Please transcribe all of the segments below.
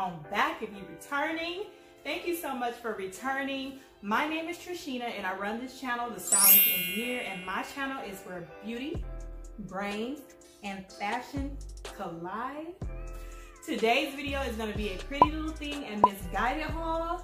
on back if you're returning. Thank you so much for returning. My name is Trishina and I run this channel, The Stylish Engineer, and my channel is where beauty, brains, and fashion collide. Today's video is gonna be a pretty little thing and Missguided haul.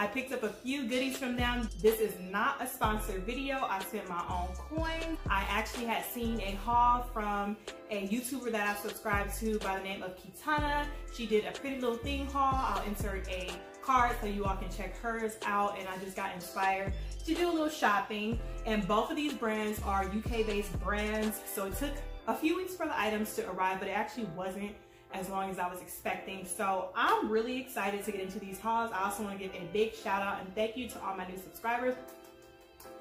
I picked up a few goodies from them. This is not a sponsored video. I spent my own coin. I actually had seen a haul from a YouTuber that I subscribe to by the name of Kitana. She did a pretty little thing haul. I'll insert a card so you all can check hers out and I just got inspired to do a little shopping and both of these brands are UK based brands so it took a few weeks for the items to arrive but it actually wasn't as long as I was expecting. So I'm really excited to get into these hauls. I also want to give a big shout out and thank you to all my new subscribers.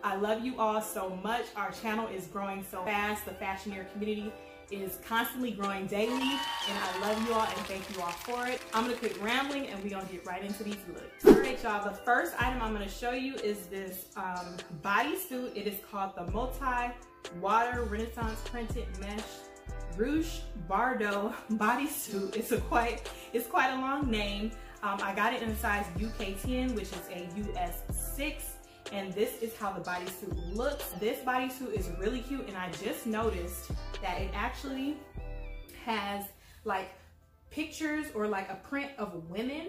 I love you all so much. Our channel is growing so fast. The Fashioneer community is constantly growing daily and I love you all and thank you all for it. I'm gonna quit rambling and we're gonna get right into these looks. All right, y'all, the first item I'm gonna show you is this um, bodysuit. It is called the Multi Water Renaissance Printed Mesh Ruche Bardot bodysuit. It's a quite, it's quite a long name. Um, I got it in size UK 10, which is a US 6. And this is how the bodysuit looks. This bodysuit is really cute and I just noticed that it actually has like pictures or like a print of women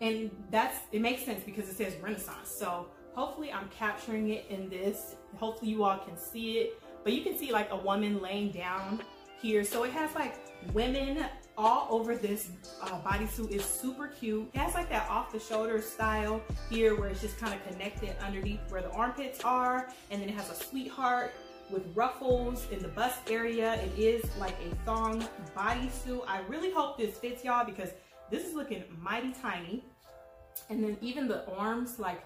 and that's it makes sense because it says renaissance so hopefully i'm capturing it in this hopefully you all can see it but you can see like a woman laying down here. So it has like women all over this uh, bodysuit is super cute. It has like that off the shoulder style here where it's just kind of connected underneath where the armpits are. And then it has a sweetheart with ruffles in the bust area. It is like a thong bodysuit. I really hope this fits y'all because this is looking mighty tiny. And then even the arms, like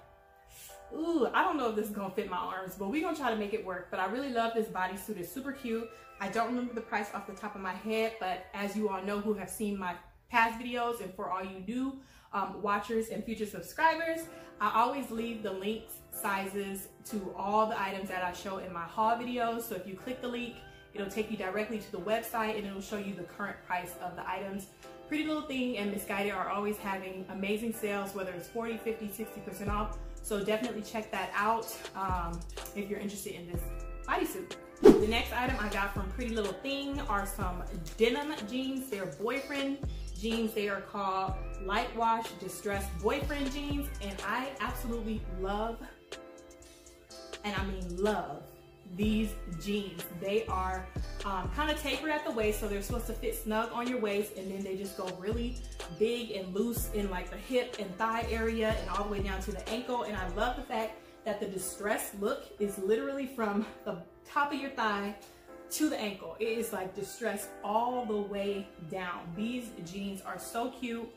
ooh, I don't know if this is gonna fit my arms, but we're gonna try to make it work. But I really love this bodysuit. It's super cute. I don't remember the price off the top of my head, but as you all know who have seen my past videos and for all you new um, watchers and future subscribers, I always leave the links, sizes to all the items that I show in my haul videos. So if you click the link, it'll take you directly to the website and it'll show you the current price of the items. Pretty Little Thing and Missguided are always having amazing sales, whether it's 40, 50, 60% off. So definitely check that out um, if you're interested in this bodysuit. The next item I got from Pretty Little Thing are some denim jeans. They're boyfriend jeans. They are called Light Wash Distressed Boyfriend Jeans. And I absolutely love, and I mean love, these jeans. They are um, kind of tapered at the waist, so they're supposed to fit snug on your waist, and then they just go really big and loose in like the hip and thigh area and all the way down to the ankle. And I love the fact that the distressed look is literally from the top of your thigh to the ankle. It is like distressed all the way down. These jeans are so cute.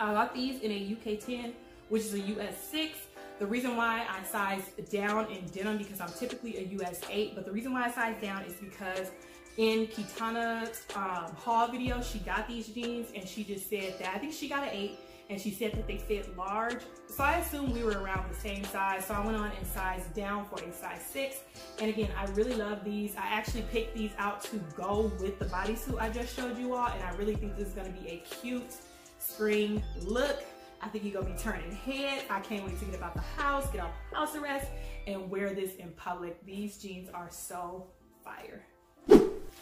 I got these in a UK 10, which is a US 6. The reason why I size down in denim because I'm typically a US 8, but the reason why I size down is because in Kitana's um, haul video, she got these jeans and she just said that, I think she got an 8 and she said that they fit large. So I assumed we were around the same size. So I went on and sized down for a size six. And again, I really love these. I actually picked these out to go with the bodysuit I just showed you all. And I really think this is gonna be a cute spring look. I think you're gonna be turning heads. I can't wait to get about the house, get off house arrest, and wear this in public. These jeans are so fire.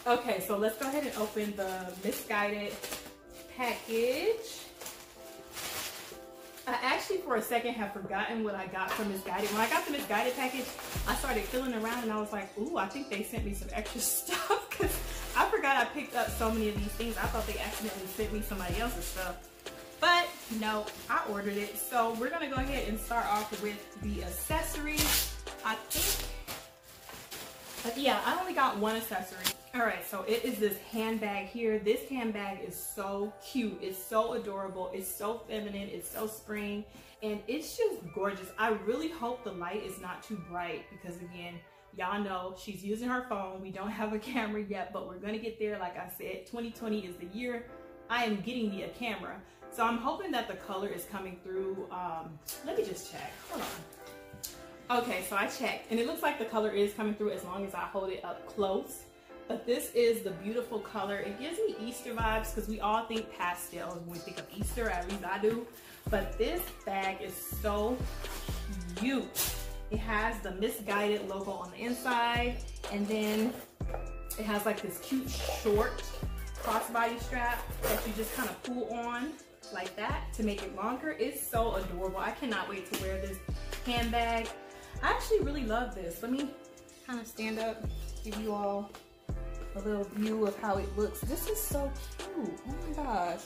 Okay, so let's go ahead and open the Missguided package. I actually for a second have forgotten what I got from Missguided. When I got the Missguided package, I started feeling around and I was like, ooh, I think they sent me some extra stuff because I forgot I picked up so many of these things. I thought they accidentally sent me somebody else's stuff. But no, I ordered it. So we're gonna go ahead and start off with the accessories. I think, but yeah, I only got one accessory. All right, so it is this handbag here. This handbag is so cute. It's so adorable. It's so feminine. It's so spring. And it's just gorgeous. I really hope the light is not too bright because again, y'all know she's using her phone. We don't have a camera yet, but we're gonna get there. Like I said, 2020 is the year I am getting me a camera. So I'm hoping that the color is coming through. Um, let me just check, hold on. Okay, so I checked and it looks like the color is coming through as long as I hold it up close. but this is the beautiful color. It gives me Easter vibes because we all think pastels when we think of Easter, at least I do. But this bag is so cute. It has the Missguided logo on the inside and then it has like this cute short crossbody strap that you just kind of pull on like that to make it longer. It's so adorable. I cannot wait to wear this handbag. I actually really love this. Let me kind of stand up, give you all a little view of how it looks. This is so cute. Oh my gosh.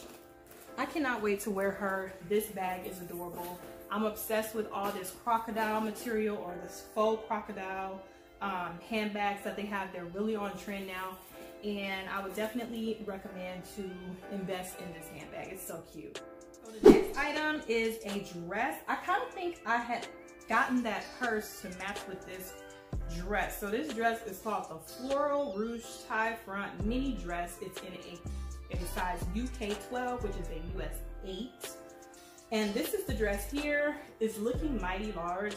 I cannot wait to wear her. This bag is adorable. I'm obsessed with all this crocodile material or this faux crocodile um, handbags that they have. They're really on trend now. And I would definitely recommend to invest in this handbag. It's so cute. So the next item is a dress. I kind of think I had gotten that purse to match with this dress. So this dress is called the Floral Rouge Tie Front Mini Dress. It's in a, a size UK 12, which is a US 8. And this is the dress here. It's looking mighty large.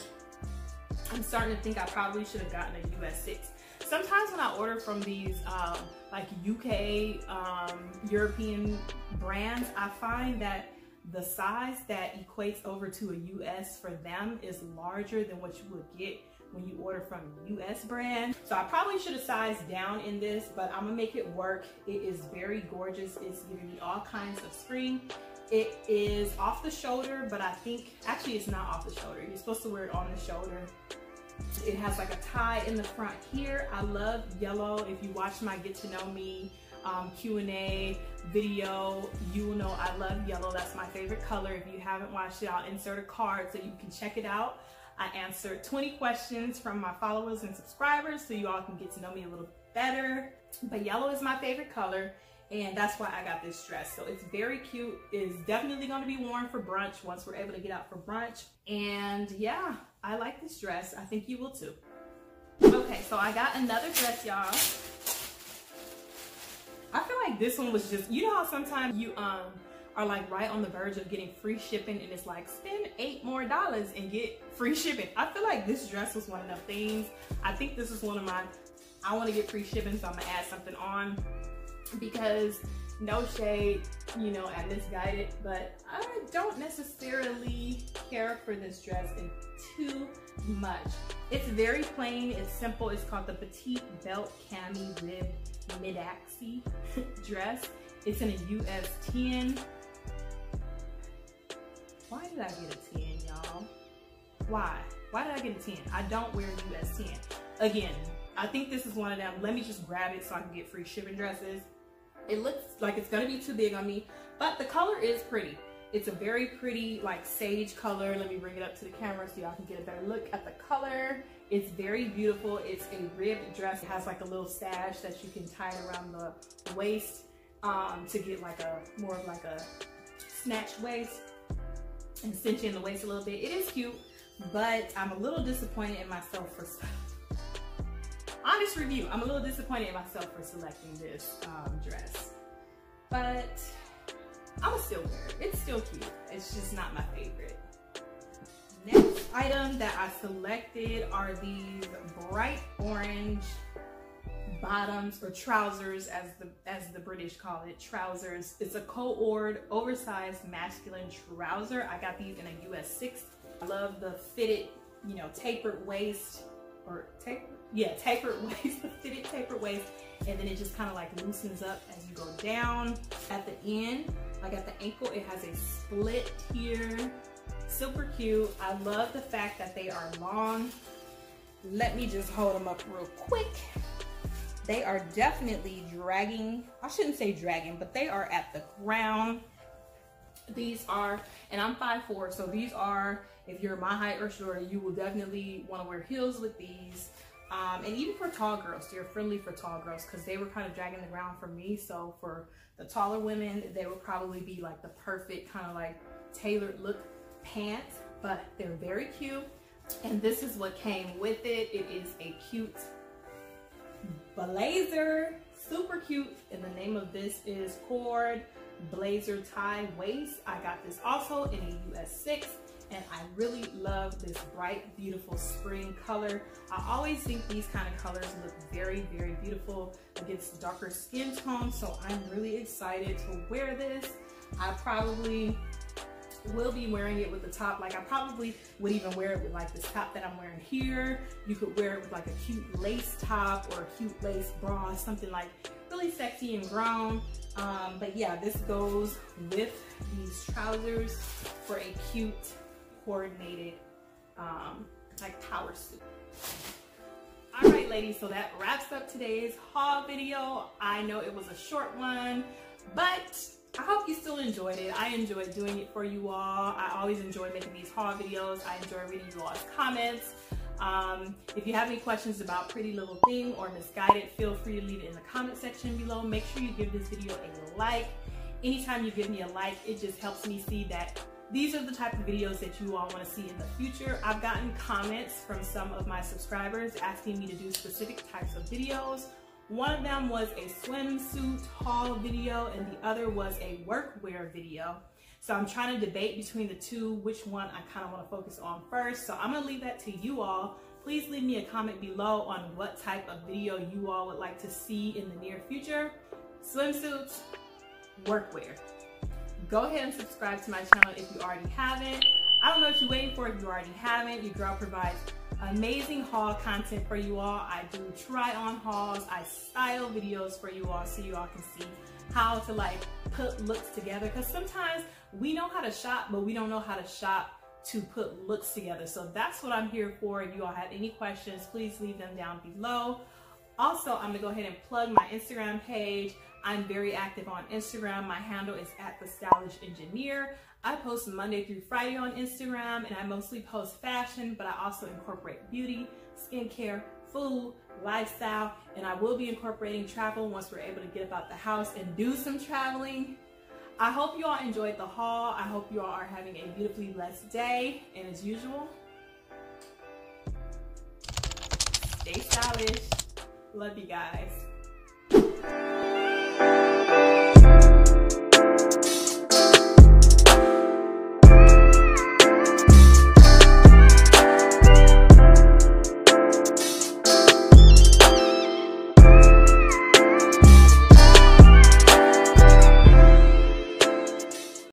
I'm starting to think I probably should have gotten a US 6. Sometimes when I order from these um, like UK, um, European brands, I find that the size that equates over to a US for them is larger than what you would get when you order from a US brand. So I probably should have sized down in this, but I'm gonna make it work. It is very gorgeous. It's giving me all kinds of spring. It is off the shoulder, but I think, actually it's not off the shoulder. You're supposed to wear it on the shoulder. It has like a tie in the front here. I love yellow. If you watch my get to know me um, Q&A video, you will know I love yellow. That's my favorite color. If you haven't watched it, I'll insert a card so you can check it out. I answered 20 questions from my followers and subscribers so you all can get to know me a little better. But yellow is my favorite color and that's why I got this dress. So it's very cute. It's definitely gonna be worn for brunch once we're able to get out for brunch. And yeah, I like this dress. I think you will too. Okay, so I got another dress, y'all. I feel like this one was just, you know how sometimes you um are like right on the verge of getting free shipping and it's like spend eight more dollars and get free shipping. I feel like this dress was one of the things. I think this is one of my, I want to get free shipping so I'm gonna add something on because no shade, you know, at Missguided, but I don't necessarily care for this dress in too much. It's very plain, it's simple. It's called the Petite Belt Cami Rib Mid-Axi dress. It's in a US 10. Why did I get a 10, y'all? Why? Why did I get a 10? I don't wear US 10. Again, I think this is one of them. Let me just grab it so I can get free shipping dresses. It looks like it's gonna be too big on me, but the color is pretty. It's a very pretty like sage color. Let me bring it up to the camera so y'all can get a better look at the color. It's very beautiful. It's a ribbed dress. It has like a little sash that you can tie around the waist um, to get like a more of like a snatch waist and cinch in the waist a little bit. It is cute, but I'm a little disappointed in myself for honest review. I'm a little disappointed in myself for selecting this um, dress, but I'm still wear it. It's still cute. It's just not my favorite. Next item that I selected are these bright orange bottoms or trousers as the as the British call it trousers it's a co-ord oversized masculine trouser I got these in a US 6 I love the fitted you know tapered waist or taper yeah tapered waist fitted tapered waist and then it just kind of like loosens up as you go down. At the end like at the ankle it has a split here. Super cute. I love the fact that they are long. Let me just hold them up real quick. They are definitely dragging. I shouldn't say dragging but they are at the ground. These are and I'm 5'4 so these are if you're my height or shorter, you will definitely want to wear heels with these. Um, and even for tall girls, they're friendly for tall girls because they were kind of dragging the ground for me. So for the taller women, they would probably be like the perfect kind of like tailored look pants, but they're very cute. And this is what came with it. It is a cute blazer, super cute. And the name of this is Cord Blazer Tie Waist. I got this also in a US 6 and I really love this bright, beautiful spring color. I always think these kind of colors look very, very beautiful against darker skin tones, so I'm really excited to wear this. I probably will be wearing it with the top. Like I probably would even wear it with like this top that I'm wearing here. You could wear it with like a cute lace top or a cute lace bra, something like really sexy and grown. Um, but yeah, this goes with these trousers for a cute coordinated um, like power suit. All right, ladies, so that wraps up today's haul video. I know it was a short one, but I hope you still enjoyed it. I enjoyed doing it for you all. I always enjoy making these haul videos. I enjoy reading you all's comments. Um, if you have any questions about Pretty Little Thing or Missguided, feel free to leave it in the comment section below. Make sure you give this video a like. Anytime you give me a like, it just helps me see that these are the type of videos that you all want to see in the future. I've gotten comments from some of my subscribers asking me to do specific types of videos one of them was a swimsuit haul video and the other was a workwear video. So I'm trying to debate between the two, which one I kind of want to focus on first. So I'm going to leave that to you all. Please leave me a comment below on what type of video you all would like to see in the near future. Swimsuits, workwear. Go ahead and subscribe to my channel if you already haven't. I don't know what you're waiting for if you already haven't. Your girl provides amazing haul content for you all. I do try on hauls. I style videos for you all so you all can see how to like put looks together. Because sometimes we know how to shop, but we don't know how to shop to put looks together. So that's what I'm here for. If you all have any questions, please leave them down below. Also, I'm gonna go ahead and plug my Instagram page. I'm very active on Instagram. My handle is at the stylish engineer. I post Monday through Friday on Instagram and I mostly post fashion, but I also incorporate beauty, skincare, food, lifestyle, and I will be incorporating travel once we're able to get about the house and do some traveling. I hope you all enjoyed the haul. I hope you all are having a beautifully blessed day. And as usual, stay stylish. Love you guys.